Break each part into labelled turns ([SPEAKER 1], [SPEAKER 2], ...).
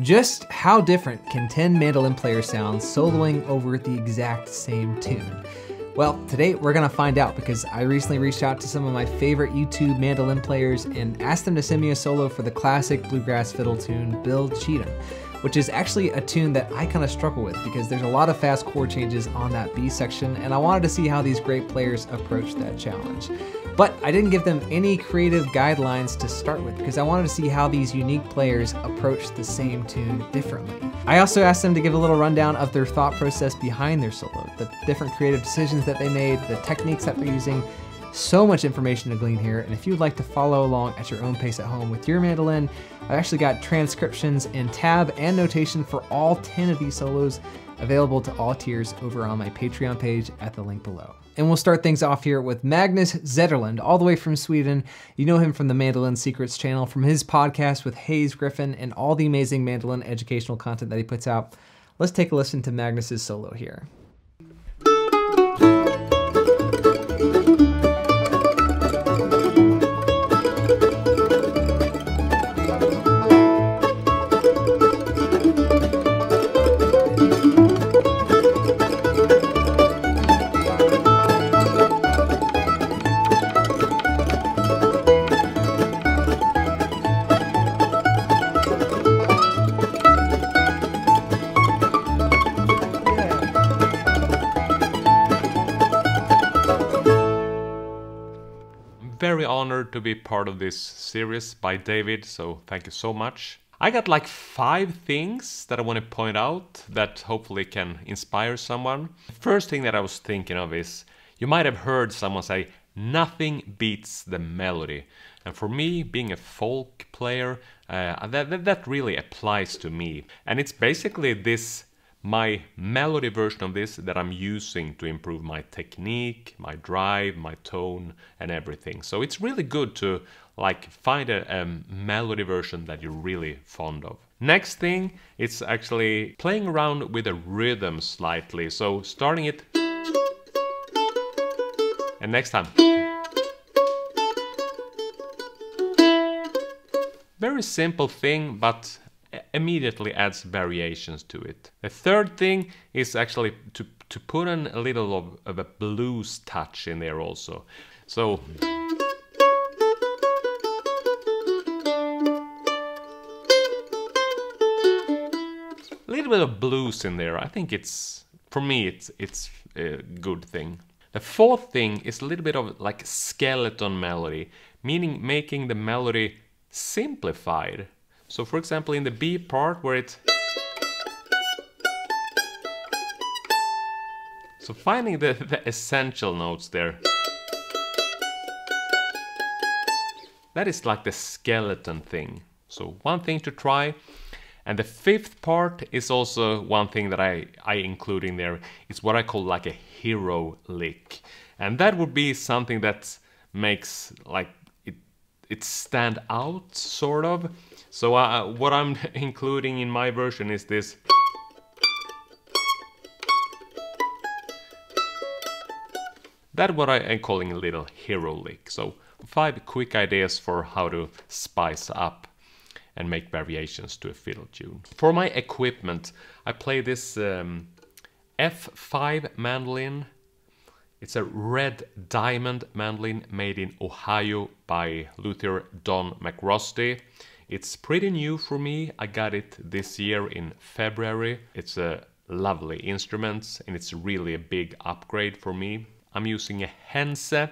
[SPEAKER 1] Just how different can 10 mandolin players sound soloing over the exact same tune? Well, today we're gonna find out because I recently reached out to some of my favorite YouTube mandolin players and asked them to send me a solo for the classic bluegrass fiddle tune, Bill Cheatham which is actually a tune that I kind of struggle with because there's a lot of fast chord changes on that B section, and I wanted to see how these great players approach that challenge. But I didn't give them any creative guidelines to start with because I wanted to see how these unique players approach the same tune differently. I also asked them to give a little rundown of their thought process behind their solo, the different creative decisions that they made, the techniques that they're using, so much information to glean here, and if you'd like to follow along at your own pace at home with your mandolin, I've actually got transcriptions and tab and notation for all 10 of these solos available to all tiers over on my Patreon page at the link below. And we'll start things off here with Magnus Zetterlund, all the way from Sweden. You know him from the Mandolin Secrets channel, from his podcast with Hayes Griffin, and all the amazing mandolin educational content that he puts out. Let's take a listen to Magnus's solo here.
[SPEAKER 2] Honored to be part of this series by David, so thank you so much. I got like five things that I want to point out that hopefully can inspire someone. The first thing that I was thinking of is you might have heard someone say, nothing beats the melody. And for me, being a folk player, uh, that, that really applies to me. And it's basically this my melody version of this that I'm using to improve my technique, my drive, my tone and everything. So it's really good to like find a, a melody version that you're really fond of. Next thing, it's actually playing around with the rhythm slightly. So starting it and next time. Very simple thing, but immediately adds variations to it. The third thing is actually to, to put in a little of, of a blues touch in there also. So a little bit of blues in there. I think it's for me it's it's a good thing. The fourth thing is a little bit of like skeleton melody, meaning making the melody simplified so for example in the B part where it So finding the, the essential notes there That is like the skeleton thing. So one thing to try. And the fifth part is also one thing that I, I include in there. It's what I call like a hero lick. And that would be something that makes like it, stand out sort of. So uh, what I'm including in my version is this That what I am calling a little hero lick. So five quick ideas for how to spice up and make variations to a fiddle tune. For my equipment, I play this um, F5 mandolin. It's a red diamond mandolin made in Ohio by luthier Don MacRostie. It's pretty new for me. I got it this year in February. It's a lovely instrument and it's really a big upgrade for me. I'm using a Hense. Uh,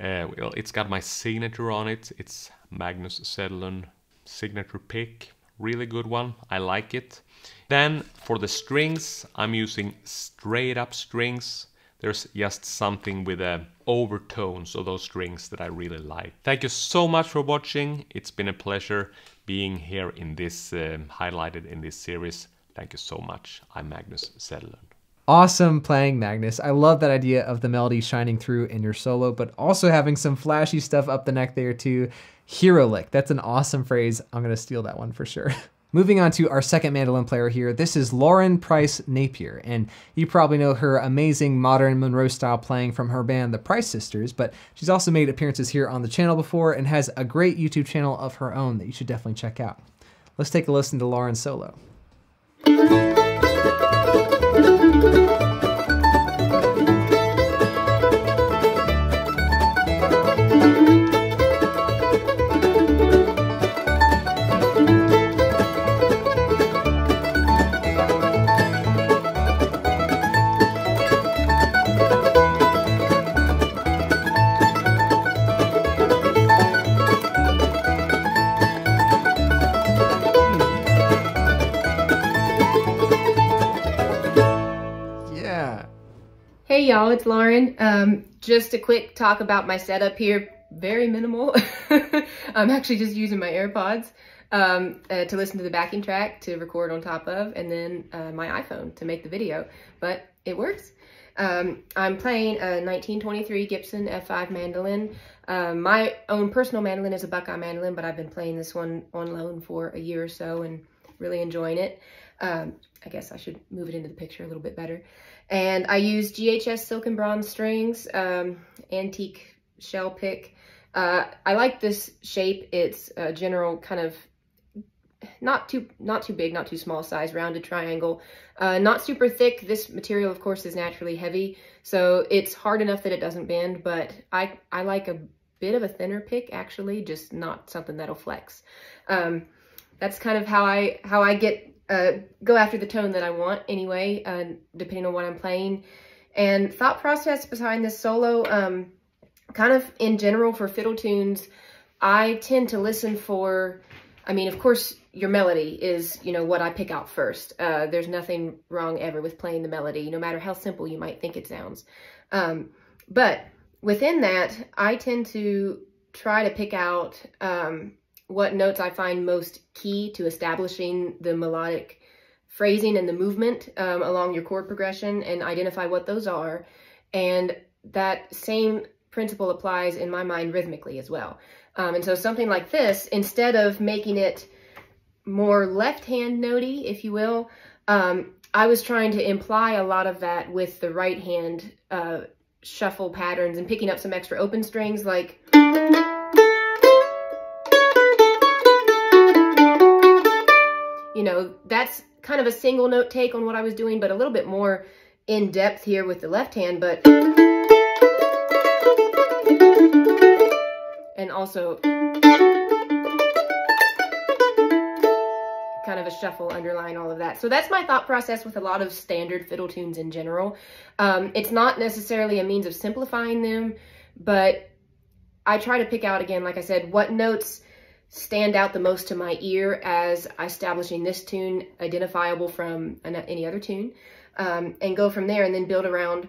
[SPEAKER 2] well, it's got my signature on it. It's Magnus Zetterlund signature pick. Really good one. I like it. Then for the strings, I'm using straight up strings. There's just something with the overtones of those strings that I really like. Thank you so much for watching. It's been a pleasure being here in this, um, highlighted in this series. Thank you so much. I'm Magnus Zetterlund.
[SPEAKER 1] Awesome playing Magnus. I love that idea of the melody shining through in your solo, but also having some flashy stuff up the neck there too. Hero lick. That's an awesome phrase. I'm gonna steal that one for sure. Moving on to our second mandolin player here, this is Lauren Price Napier, and you probably know her amazing modern Monroe style playing from her band, the Price Sisters, but she's also made appearances here on the channel before and has a great YouTube channel of her own that you should definitely check out. Let's take a listen to Lauren solo.
[SPEAKER 3] Hey y'all, it's Lauren. Um, just a quick talk about my setup here. Very minimal. I'm actually just using my AirPods um, uh, to listen to the backing track to record on top of, and then uh, my iPhone to make the video. But it works. Um, I'm playing a 1923 Gibson F5 mandolin. Um, my own personal mandolin is a Buckeye mandolin, but I've been playing this one on loan for a year or so and really enjoying it. Um, I guess I should move it into the picture a little bit better. And I use GHS Silk and Bronze strings, um, antique shell pick. Uh, I like this shape. It's a general kind of not too not too big, not too small size, rounded triangle. Uh, not super thick. This material, of course, is naturally heavy, so it's hard enough that it doesn't bend, but I, I like a bit of a thinner pick, actually, just not something that'll flex. Um, that's kind of how I how I get uh, go after the tone that I want anyway, uh, depending on what I'm playing. And thought process behind this solo, um, kind of in general for fiddle tunes, I tend to listen for, I mean, of course, your melody is, you know, what I pick out first. Uh, there's nothing wrong ever with playing the melody, no matter how simple you might think it sounds. Um, but within that, I tend to try to pick out um, what notes I find most key to establishing the melodic phrasing and the movement um, along your chord progression and identify what those are. And that same principle applies in my mind rhythmically as well. Um, and so something like this, instead of making it more left-hand notey, if you will, um, I was trying to imply a lot of that with the right hand uh, shuffle patterns and picking up some extra open strings like you know, that's kind of a single note take on what I was doing, but a little bit more in depth here with the left hand, but and also kind of a shuffle underlying all of that. So that's my thought process with a lot of standard fiddle tunes in general. Um, it's not necessarily a means of simplifying them, but I try to pick out, again, like I said, what notes stand out the most to my ear as establishing this tune identifiable from any other tune um, and go from there and then build around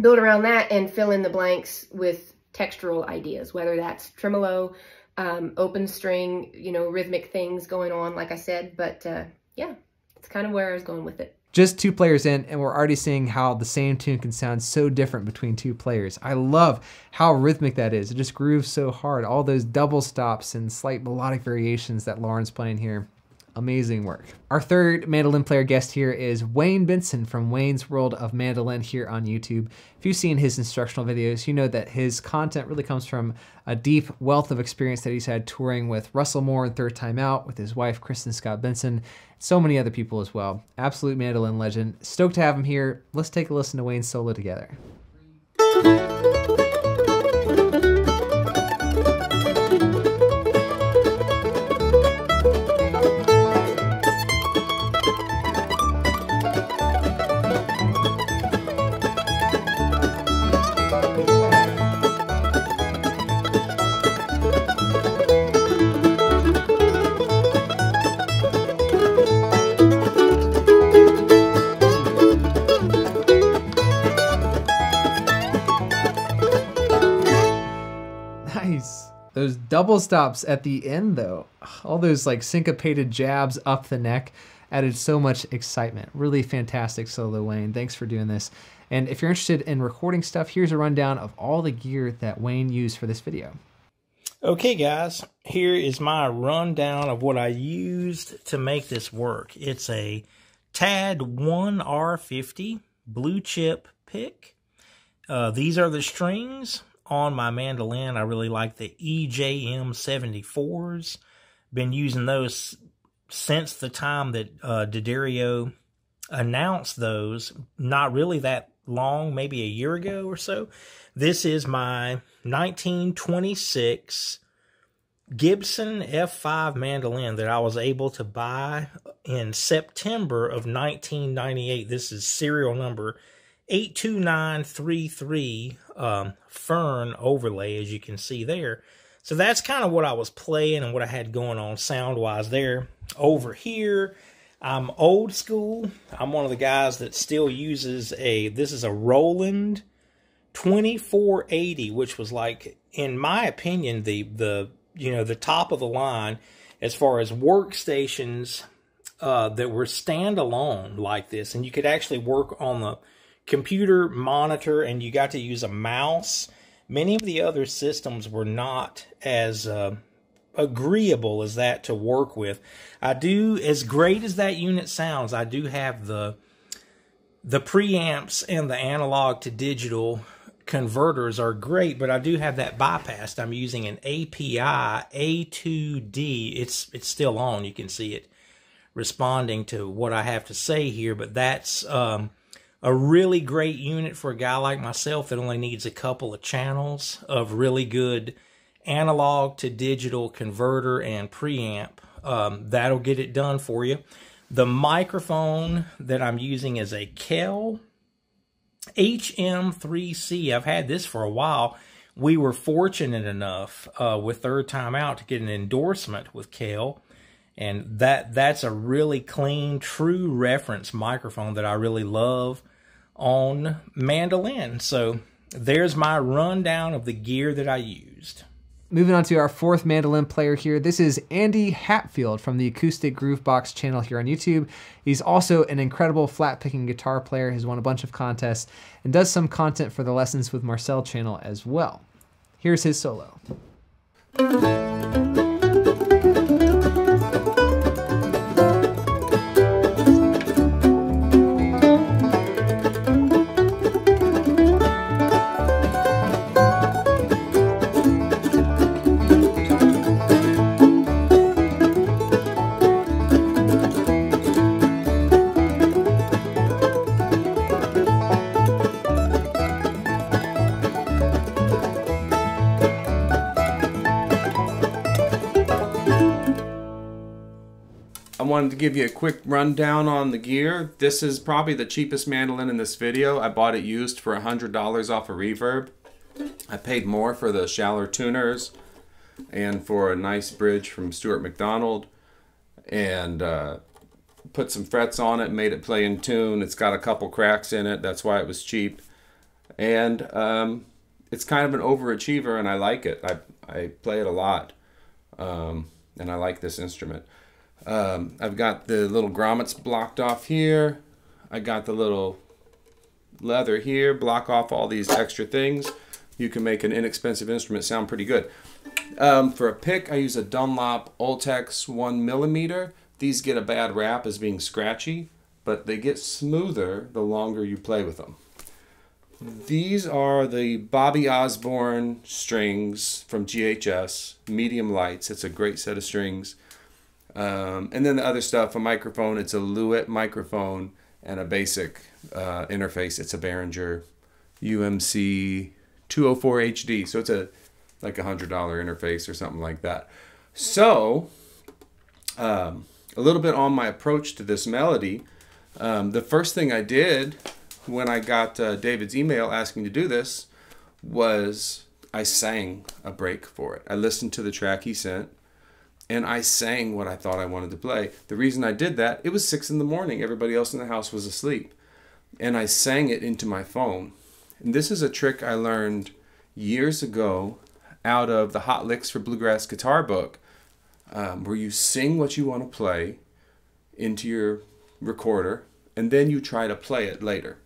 [SPEAKER 3] build around that and fill in the blanks with textural ideas whether that's tremolo um, open string you know rhythmic things going on like i said but uh, yeah it's kind of where i was going with it
[SPEAKER 1] just two players in, and we're already seeing how the same tune can sound so different between two players. I love how rhythmic that is. It just grooves so hard. All those double stops and slight melodic variations that Lauren's playing here. Amazing work. Our third mandolin player guest here is Wayne Benson from Wayne's World of Mandolin here on YouTube. If you've seen his instructional videos, you know that his content really comes from a deep wealth of experience that he's had touring with Russell Moore and Third Time Out, with his wife, Kristin Scott Benson, so many other people as well. Absolute mandolin legend. Stoked to have him here. Let's take a listen to Wayne's solo together. Double stops at the end, though, all those like syncopated jabs up the neck added so much excitement. Really fantastic solo, Wayne. Thanks for doing this. And if you're interested in recording stuff, here's a rundown of all the gear that Wayne used for this video.
[SPEAKER 4] Okay, guys, here is my rundown of what I used to make this work. It's a TAD 1R50 blue chip pick. Uh, these are the strings on my mandolin. I really like the EJM 74s. Been using those since the time that uh, announced those, not really that long, maybe a year ago or so. This is my 1926 Gibson F5 mandolin that I was able to buy in September of 1998. This is serial number 82933 um, Fern overlay, as you can see there. So that's kind of what I was playing and what I had going on sound wise there. Over here, I'm old school. I'm one of the guys that still uses a, this is a Roland 2480, which was like, in my opinion, the, the, you know, the top of the line as far as workstations uh, that were standalone like this. And you could actually work on the computer monitor and you got to use a mouse. Many of the other systems were not as uh, agreeable as that to work with. I do, as great as that unit sounds, I do have the the preamps and the analog to digital converters are great, but I do have that bypassed. I'm using an API A2D. It's it's still on. You can see it responding to what I have to say here, but that's um, a really great unit for a guy like myself that only needs a couple of channels of really good analog to digital converter and preamp. Um, that'll get it done for you. The microphone that I'm using is a Kell HM3C. I've had this for a while. We were fortunate enough uh, with Third Time Out to get an endorsement with Kell. And that that's a really clean, true reference microphone that I really love on mandolin. So there's my rundown of the gear that I used.
[SPEAKER 1] Moving on to our fourth mandolin player here. This is Andy Hatfield from the Acoustic Groovebox channel here on YouTube. He's also an incredible flat picking guitar player. He's won a bunch of contests and does some content for the Lessons with Marcel channel as well. Here's his solo.
[SPEAKER 5] Wanted to give you a quick rundown on the gear. This is probably the cheapest mandolin in this video. I bought it used for $100 off of Reverb. I paid more for the Schaller tuners and for a nice bridge from Stewart-MacDonald and uh, put some frets on it, made it play in tune. It's got a couple cracks in it. That's why it was cheap. And um, it's kind of an overachiever and I like it. I, I play it a lot um, and I like this instrument. Um, I've got the little grommets blocked off here. I got the little leather here, block off all these extra things. You can make an inexpensive instrument sound pretty good. Um, for a pick, I use a Dunlop Ultex 1 millimeter. These get a bad rap as being scratchy, but they get smoother the longer you play with them. These are the Bobby Osborne strings from GHS, medium lights. It's a great set of strings. Um, and then the other stuff, a microphone, it's a Lewitt microphone and a basic uh, interface. It's a Behringer UMC 204 HD. So it's a like a hundred dollar interface or something like that. So um, a little bit on my approach to this melody. Um, the first thing I did when I got uh, David's email asking to do this was I sang a break for it. I listened to the track he sent and I sang what I thought I wanted to play. The reason I did that, it was six in the morning. Everybody else in the house was asleep. And I sang it into my phone. And this is a trick I learned years ago out of the Hot Licks for Bluegrass Guitar book, um, where you sing what you want to play into your recorder, and then you try to play it later.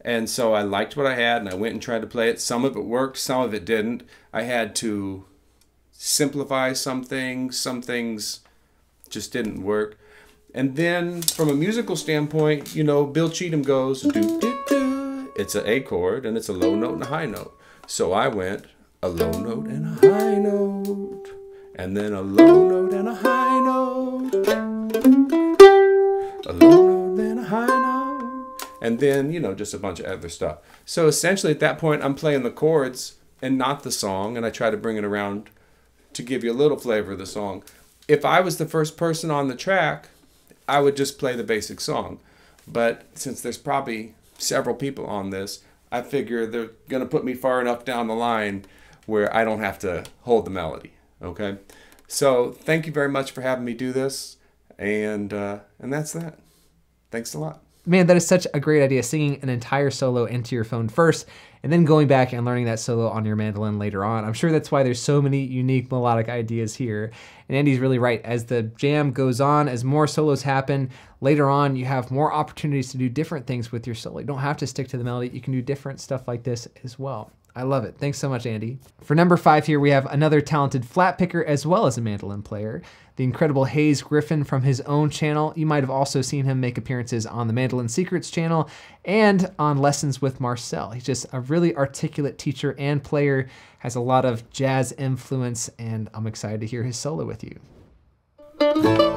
[SPEAKER 5] And so I liked what I had, and I went and tried to play it. Some of it worked, some of it didn't. I had to simplify some things, some things just didn't work. And then from a musical standpoint, you know, Bill Cheatham goes, doo, doo, doo. it's an A chord and it's a low note and a high note. So I went a low note and a high note, and then a low note and a high note. a low note, then a high note, and then, you know, just a bunch of other stuff. So essentially at that point, I'm playing the chords and not the song, and I try to bring it around to give you a little flavor of the song. If I was the first person on the track, I would just play the basic song. But since there's probably several people on this, I figure they're going to put me far enough down the line where I don't have to hold the melody. Okay? So thank you very much for having me do this. And, uh, and that's that. Thanks a lot.
[SPEAKER 1] Man, that is such a great idea, singing an entire solo into your phone first and then going back and learning that solo on your mandolin later on. I'm sure that's why there's so many unique melodic ideas here. And Andy's really right. As the jam goes on, as more solos happen, later on you have more opportunities to do different things with your solo. You don't have to stick to the melody. You can do different stuff like this as well. I love it. Thanks so much, Andy. For number five here, we have another talented flat picker as well as a mandolin player, the incredible Hayes Griffin from his own channel. You might have also seen him make appearances on the Mandolin Secrets channel and on Lessons with Marcel. He's just a really articulate teacher and player, has a lot of jazz influence, and I'm excited to hear his solo with you.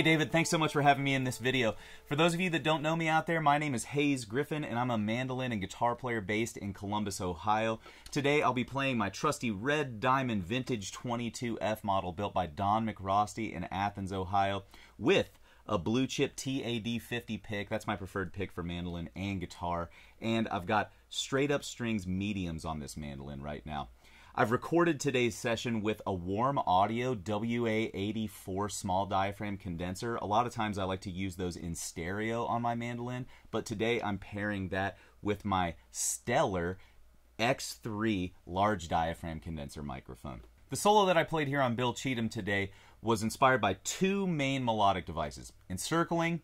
[SPEAKER 6] Hey David, thanks so much for having me in this video. For those of you that don't know me out there, my name is Hayes Griffin and I'm a mandolin and guitar player based in Columbus, Ohio. Today I'll be playing my trusty Red Diamond Vintage 22F model built by Don MacRostie in Athens, Ohio with a blue chip TAD50 pick. That's my preferred pick for mandolin and guitar. And I've got straight up strings mediums on this mandolin right now. I've recorded today's session with a warm audio WA84 small diaphragm condenser. A lot of times I like to use those in stereo on my mandolin, but today I'm pairing that with my Stellar X3 large diaphragm condenser microphone. The solo that I played here on Bill Cheatham today was inspired by two main melodic devices, encircling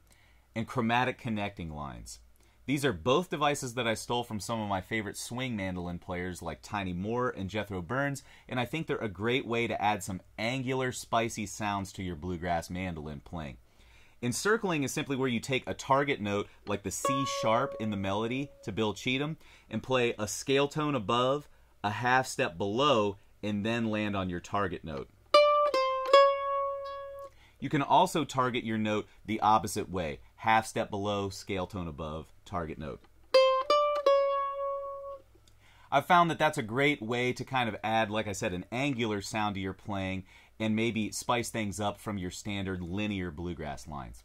[SPEAKER 6] and chromatic connecting lines. These are both devices that I stole from some of my favorite swing mandolin players like Tiny Moore and Jethro Burns, and I think they're a great way to add some angular, spicy sounds to your bluegrass mandolin playing. Encircling is simply where you take a target note like the C sharp in the melody to Bill Cheatham and play a scale tone above, a half step below, and then land on your target note. You can also target your note the opposite way, half step below, scale tone above, target note. I've found that that's a great way to kind of add, like I said, an angular sound to your playing and maybe spice things up from your standard linear bluegrass lines.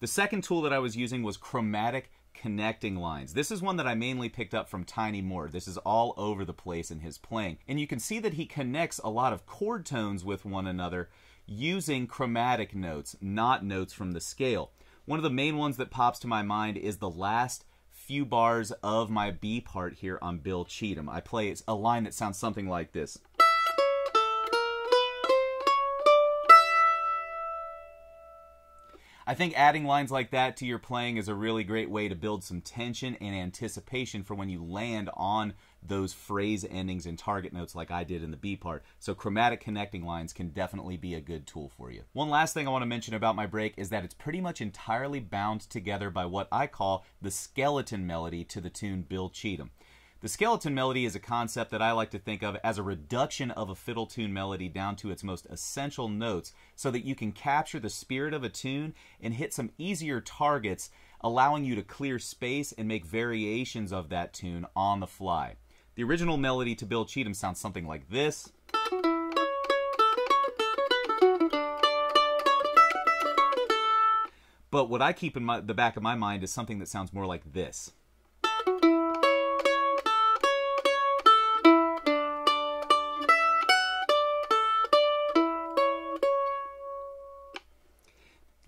[SPEAKER 6] The second tool that I was using was chromatic connecting lines. This is one that I mainly picked up from Tiny Moore. This is all over the place in his playing. And you can see that he connects a lot of chord tones with one another using chromatic notes, not notes from the scale. One of the main ones that pops to my mind is the last few bars of my B part here on Bill Cheatham. I play a line that sounds something like this. I think adding lines like that to your playing is a really great way to build some tension and anticipation for when you land on those phrase endings and target notes like I did in the B part. So chromatic connecting lines can definitely be a good tool for you. One last thing I want to mention about my break is that it's pretty much entirely bound together by what I call the skeleton melody to the tune Bill Cheatham. The skeleton melody is a concept that I like to think of as a reduction of a fiddle tune melody down to its most essential notes so that you can capture the spirit of a tune and hit some easier targets, allowing you to clear space and make variations of that tune on the fly. The original melody to Bill Cheatham sounds something like this. But what I keep in my, the back of my mind is something that sounds more like this.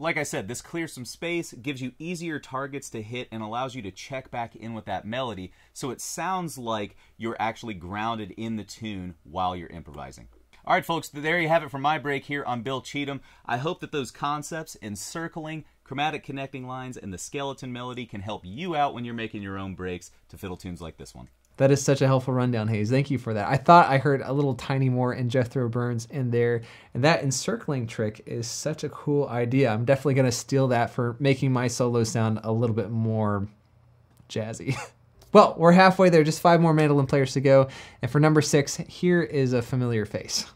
[SPEAKER 6] Like I said, this clears some space, gives you easier targets to hit, and allows you to check back in with that melody so it sounds like you're actually grounded in the tune while you're improvising. All right, folks, there you have it for my break here on Bill Cheatham. I hope that those concepts, encircling, chromatic connecting lines, and the skeleton melody can help you out when you're making your own breaks to fiddle tunes like this one.
[SPEAKER 1] That is such a helpful rundown, Hayes. Thank you for that. I thought I heard a little Tiny Moore in Jethro Burns in there, and that encircling trick is such a cool idea. I'm definitely going to steal that for making my solo sound a little bit more jazzy. well, we're halfway there, just five more mandolin players to go. And for number six, here is a familiar face.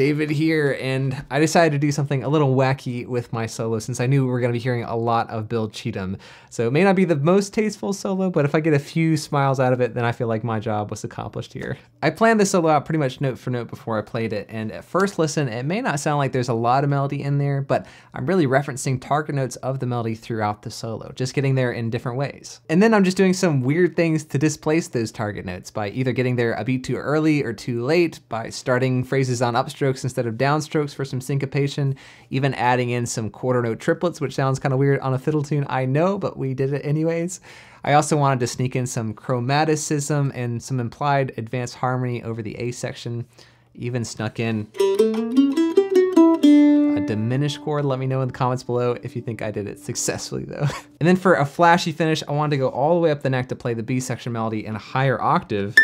[SPEAKER 1] David here, and I decided to do something a little wacky with my solo since I knew we were going to be hearing a lot of Bill Cheatham. So it may not be the most tasteful solo, but if I get a few smiles out of it, then I feel like my job was accomplished here. I planned this solo out pretty much note for note before I played it, and at first listen, it may not sound like there's a lot of melody in there, but I'm really referencing target notes of the melody throughout the solo, just getting there in different ways. And then I'm just doing some weird things to displace those target notes by either getting there a beat too early or too late, by starting phrases on upstrokes instead of downstrokes for some syncopation, even adding in some quarter note triplets, which sounds kind of weird on a fiddle tune, I know, but we did it anyways. I also wanted to sneak in some chromaticism and some implied advanced harmony over the A section, even snuck in a diminished chord. Let me know in the comments below if you think I did it successfully though. and then for a flashy finish, I wanted to go all the way up the neck to play the B section melody in a higher octave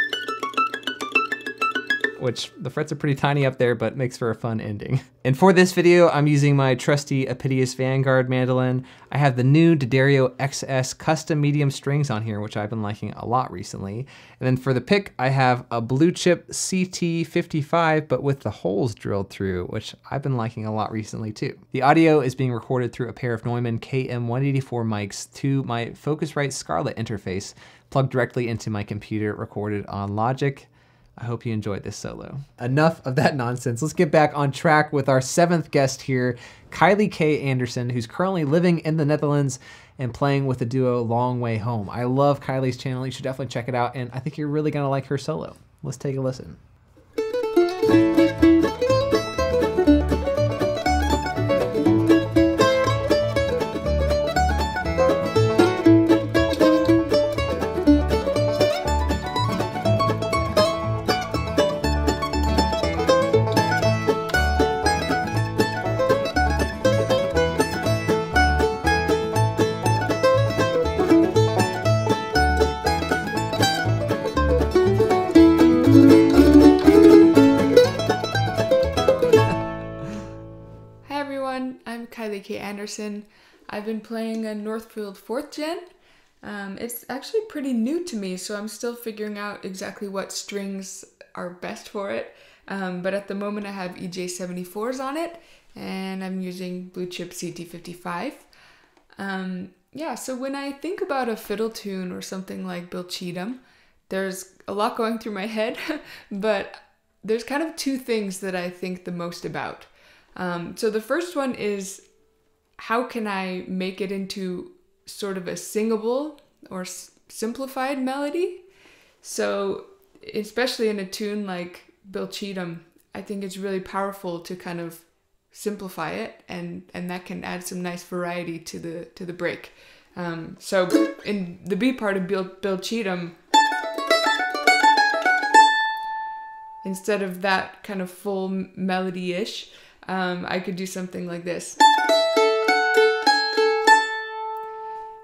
[SPEAKER 1] which the frets are pretty tiny up there, but makes for a fun ending. And for this video, I'm using my trusty Apitius Vanguard mandolin. I have the new D'Addario XS custom medium strings on here, which I've been liking a lot recently. And then for the pick, I have a blue chip CT55, but with the holes drilled through, which I've been liking a lot recently too. The audio is being recorded through a pair of Neumann KM184 mics to my Focusrite Scarlett interface, plugged directly into my computer, recorded on Logic. I hope you enjoyed this solo. Enough of that nonsense. Let's get back on track with our seventh guest here, Kylie Kay Anderson, who's currently living in the Netherlands and playing with the duo Long Way Home. I love Kylie's channel. You should definitely check it out, and I think you're really to like her solo. Let's take a listen.
[SPEAKER 7] Been playing a Northfield 4th Gen. Um, it's actually pretty new to me, so I'm still figuring out exactly what strings are best for it. Um, but at the moment, I have EJ74s on it, and I'm using Blue Chip CT55. Um, yeah, so when I think about a fiddle tune or something like Bill Cheatham, there's a lot going through my head, but there's kind of two things that I think the most about. Um, so the first one is how can I make it into sort of a singable or s- simplified melody? So, especially in a tune like Bill Cheatham, I think it's really powerful to kind of simplify it, and and that can add some nice variety to the to the break. Um, so in the B part of Bill Bill Cheatham, instead of that kind of full melody ish, um, I could do something like this.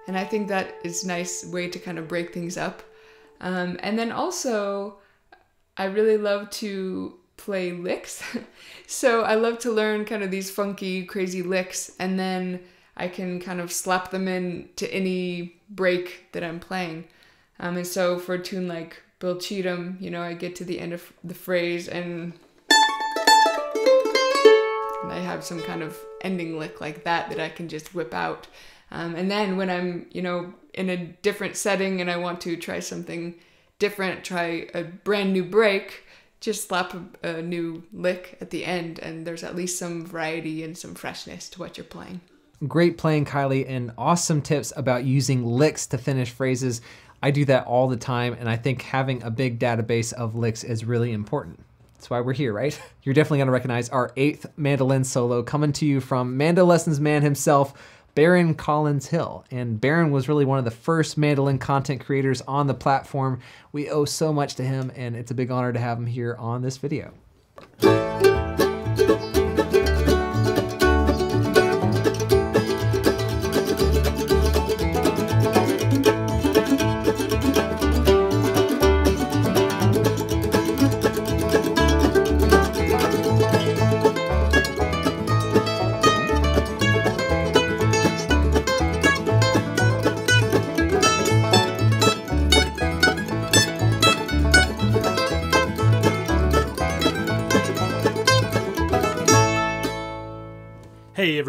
[SPEAKER 7] And I think that is nice way to kind of break things up. Um, and then also, I really love to play licks. so I love to learn kind of these funky, crazy licks, and then I can kind of slap them in to any break that I'm playing. Um, and so for a tune like Bill Cheatham, you know, I get to the end of the phrase and, and I have some kind of ending lick like that that I can just whip out. Um, and then when I'm, you know, in a different setting and I want to try something different, try a brand new break, just slap a, a new lick at the end, and there's at least some variety and some freshness to what you're playing.
[SPEAKER 1] Great playing, Kylie, and awesome tips about using licks to finish phrases. I do that all the time, and I think having a big database of licks is really important. That's why we're here, right? You're definitely gonna recognize our eighth mandolin solo coming to you from Mando Lessons man himself, Baron Collins Hill. And Baron was really one of the first mandolin content creators on the platform. We owe so much to him, and it's a big honor to have him here on this video.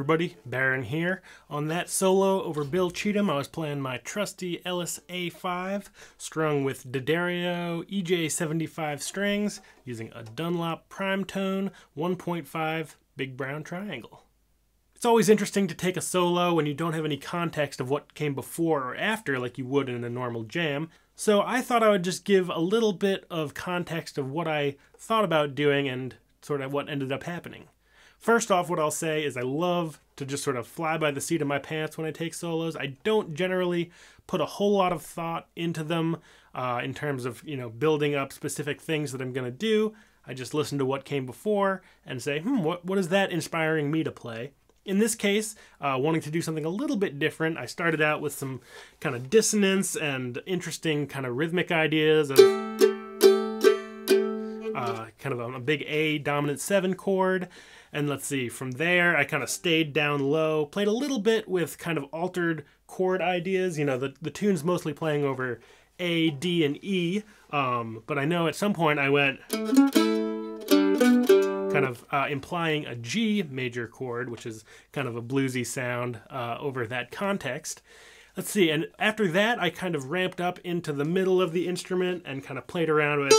[SPEAKER 8] Everybody, Baron here. On that solo over Bill Cheatham, I was playing my trusty Ellis A5, strung with D'Addario EJ75 strings, using a Dunlop Prime Tone 1.5 Big Brown Triangle. It's always interesting to take a solo when you don't have any context of what came before or after like you would in a normal jam, so I thought I would just give a little bit of context of what I thought about doing and sort of what ended up happening. First off, what I'll say is I love to just sort of fly by the seat of my pants when I take solos. I don't generally put a whole lot of thought into them uh, in terms of you know building up specific things that I'm going to do. I just listen to what came before and say, hmm, what what is that inspiring me to play? In this case, uh, wanting to do something a little bit different, I started out with some kind of dissonance and interesting kind of rhythmic ideas of uh, kind of a, a big A dominant seven chord. And let's see, from there, I kind of stayed down low, played a little bit with kind of altered chord ideas. You know, the, the tune's mostly playing over A, D, and E. Um, but I know at some point I went kind of uh, implying a G major chord, which is kind of a bluesy sound uh, over that context. Let's see, and after that, I kind of ramped up into the middle of the instrument and kind of played around with.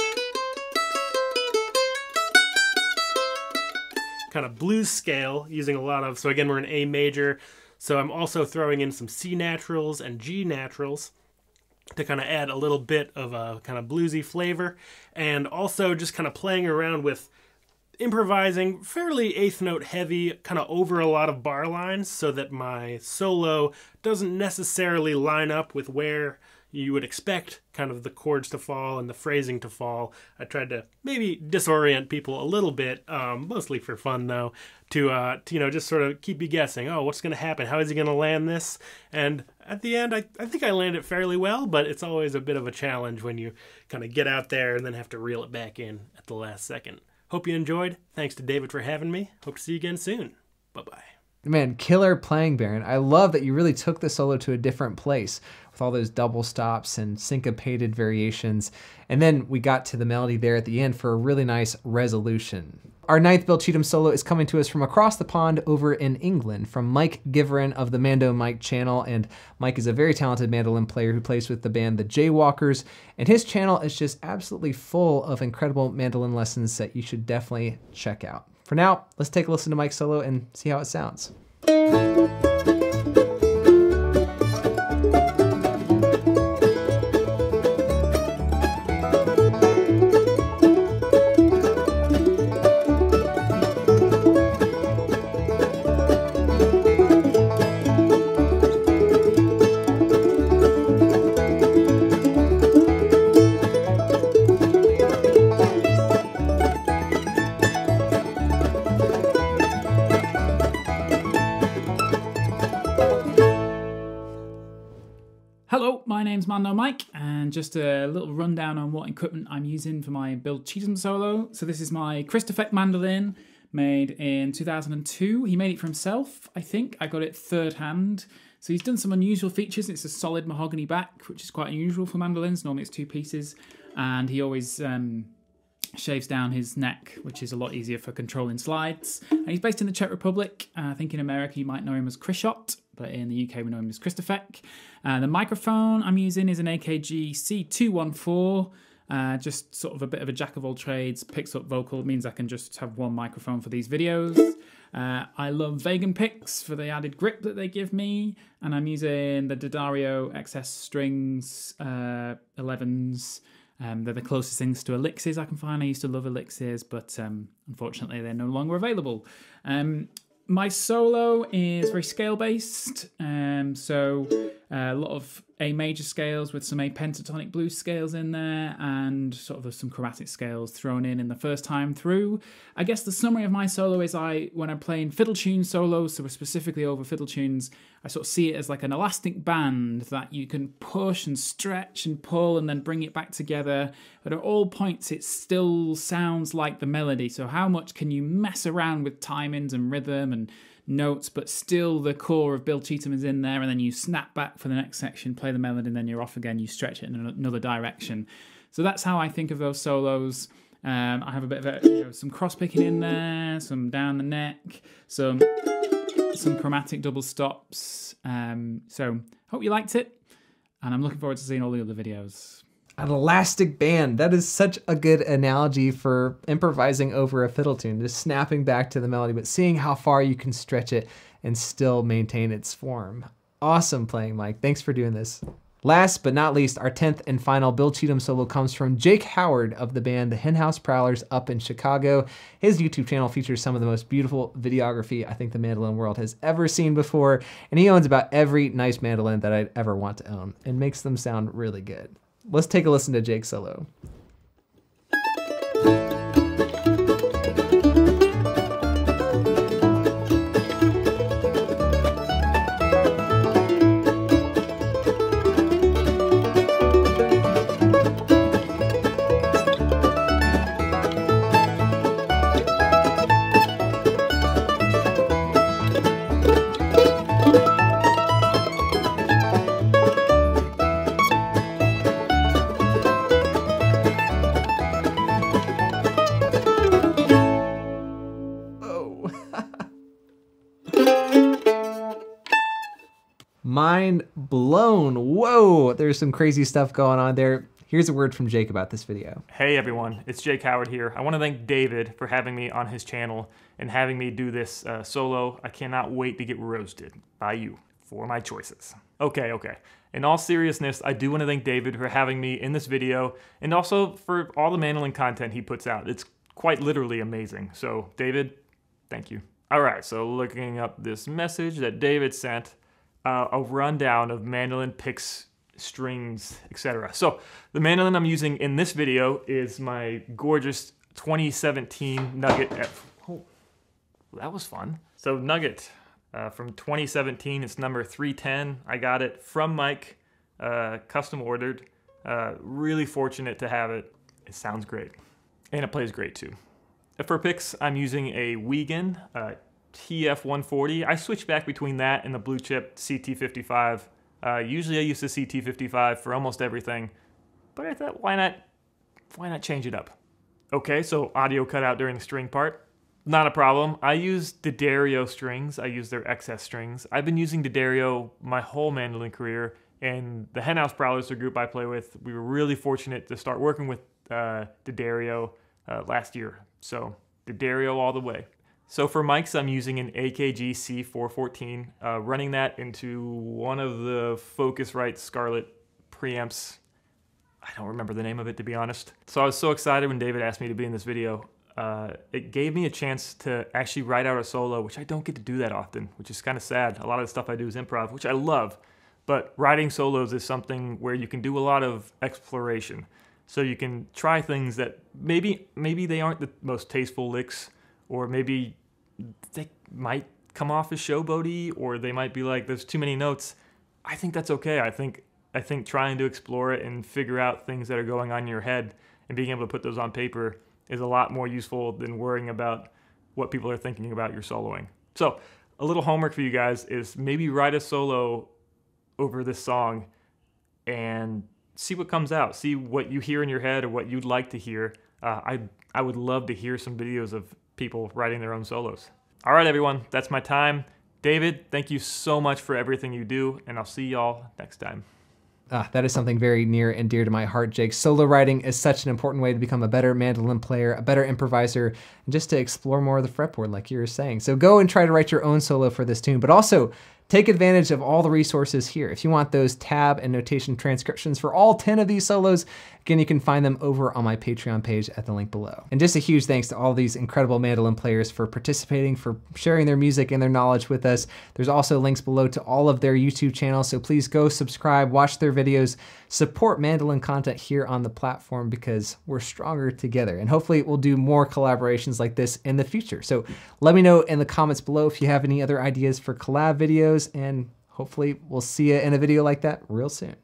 [SPEAKER 8] Kind of blues scale using a lot of so again we're in A major. So I'm also throwing in some C naturals and G naturals to kind of add a little bit of a kind of bluesy flavor. And also just kind of playing around with improvising fairly eighth note heavy kind of over a lot of bar lines so that my solo doesn't necessarily line up with where you would expect kind of the chords to fall and the phrasing to fall. I tried to maybe disorient people a little bit, um, mostly for fun though, to, uh, to, you know, just sort of keep you guessing. Oh, what's going to happen? How is he going to land this? And at the end, I, I think I landed it fairly well, but it's always a bit of a challenge when you kind of get out there and then have to reel it back in at the last second. Hope you enjoyed. Thanks to David for having me. Hope to see you again soon. Bye bye.
[SPEAKER 1] Man, killer playing, Baron. I love that you really took the solo to a different place with all those double stops and syncopated variations. And then we got to the melody there at the end for a really nice resolution. Our ninth Bill Cheatham solo is coming to us from across the pond over in England from Mike Giverin of the Mando Mike channel. And Mike is a very talented mandolin player who plays with the band The Jaywalkers. And his channel is just absolutely full of incredible mandolin lessons that you should definitely check out. For now, let's take a listen to Mike's solo and see how it sounds.
[SPEAKER 9] Mando Mike, and just a little rundown on what equipment I'm using for my Bill Cheatham solo. So this is my Christofect mandolin, made in 2002. He made it for himself, I think. I got it third hand. So he's done some unusual features. It's a solid mahogany back, which is quite unusual for mandolins. Normally it's two pieces, and he always um, shaves down his neck, which is a lot easier for controlling slides. And he's based in the Czech Republic. Uh, I think in America you might know him as Krishot, but in the UK we know him as Christofek. Uh, the microphone I'm using is an AKG C214. Uh, just sort of a bit of a jack of all trades, picks up vocal, means I can just have one microphone for these videos. Uh, I love Vegan picks for the added grip that they give me, and I'm using the D'Addario XS strings uh, 11s. Um, they're the closest things to elixirs I can find. I used to love elixirs, but um, unfortunately they're no longer available. Um, my solo is very scale based, um, so uh, a lot of A major scales with some A pentatonic blues scales in there, and sort of some chromatic scales thrown in in the first time through. I guess the summary of my solo is I when I'm playing fiddle tune solos, so specifically over fiddle tunes, I sort of see it as like an elastic band that you can push and stretch and pull and then bring it back together. But at all points, it still sounds like the melody. So how much can you mess around with timings and rhythm and notes, but still the core of Bill Cheatham is in there, and then you snap back for the next section, play the melody, and then you're off again. You stretch it in another direction. So that's how I think of those solos. Um, I have a bit of a, you know, some cross picking in there, some down the neck, some some chromatic double stops. Um, so hope you liked it, and I'm looking forward to seeing all the other videos.
[SPEAKER 1] An elastic band. That is such a good analogy for improvising over a fiddle tune, just snapping back to the melody, but seeing how far you can stretch it and still maintain its form. Awesome playing, Mike. Thanks for doing this. Last but not least, our 10th and final Bill Cheatham solo comes from Jake Howard of the band The Henhouse Prowlers up in Chicago. His YouTube channel features some of the most beautiful videography I think the mandolin world has ever seen before, and he owns about every nice mandolin that I'd ever want to own and makes them sound really good. Let's take a listen to Jake's solo. Mind blown. Whoa, there's some crazy stuff going on there. Here's a word from Jake about this video.
[SPEAKER 10] Hey everyone, it's Jake Howard here. I want to thank David for having me on his channel and having me do this uh, solo. I cannot wait to get roasted by you for my choices. Okay, okay. In all seriousness, I do want to thank David for having me in this video and also for all the mandolin content he puts out. It's quite literally amazing. So, David, thank you. All right, so looking up this message that David sent, uh, a rundown of mandolin picks, strings, etc. So the mandolin I'm using in this video is my gorgeous 2017 Nugget F. Oh, that was fun. So Nugget uh, from 2017, it's number 310. I got it from Mike, uh, custom ordered. Uh, really fortunate to have it. It sounds great. And it plays great too. For picks, I'm using a Wegen uh, TF140. I switch back between that and the blue chip CT55. Uh, usually I use the CT55 for almost everything, but I thought why not why not change it up? Okay, so audio cut out during the string part. Not a problem. I use D'Addario strings. I use their XS strings. I've been using D'Addario my whole mandolin career, and the Henhouse Prowlers, the group I play with, we were really fortunate to start working with uh, D'Addario uh, last year. So D'Addario all the way. So for mics, I'm using an AKG C414, uh, running that into one of the Focusrite Scarlett preamps. I don't remember the name of it, to be honest. So I was so excited when David asked me to be in this video. Uh, it gave me a chance to actually write out a solo, which I don't get to do that often, which is kind of sad. A lot of the stuff I do is improv, which I love. But writing solos is something where you can do a lot of exploration. So you can try things that maybe maybe they aren't the most tasteful licks, or maybe they might come off as showboaty, or they might be like, "There's too many notes." I think that's okay. I think I think trying to explore it and figure out things that are going on in your head and being able to put those on paper is a lot more useful than worrying about what people are thinking about your soloing. So, a little homework for you guys is maybe write a solo over this song and see what comes out. See what you hear in your head or what you'd like to hear. uh, I I would love to hear some videos of people writing their own solos. All right, everyone, that's my time. David, thank you so much for everything you do, and I'll see y'all next time.
[SPEAKER 1] Ah, that is something very near and dear to my heart, Jake. Solo writing is such an important way to become a better mandolin player, a better improviser, and just to explore more of the fretboard, like you were saying. So go and try to write your own solo for this tune, but also Take advantage of all the resources here. If you want those tab and notation transcriptions for all 10 of these solos, again, you can find them over on my Patreon page at the link below. And just a huge thanks to all these incredible mandolin players for participating, for sharing their music and their knowledge with us. There's also links below to all of their YouTube channels, so please go subscribe, watch their videos, support mandolin content here on the platform because we're stronger together. And hopefully we'll do more collaborations like this in the future. So let me know in the comments below if you have any other ideas for collab videos and hopefully we'll see you in a video like that real soon.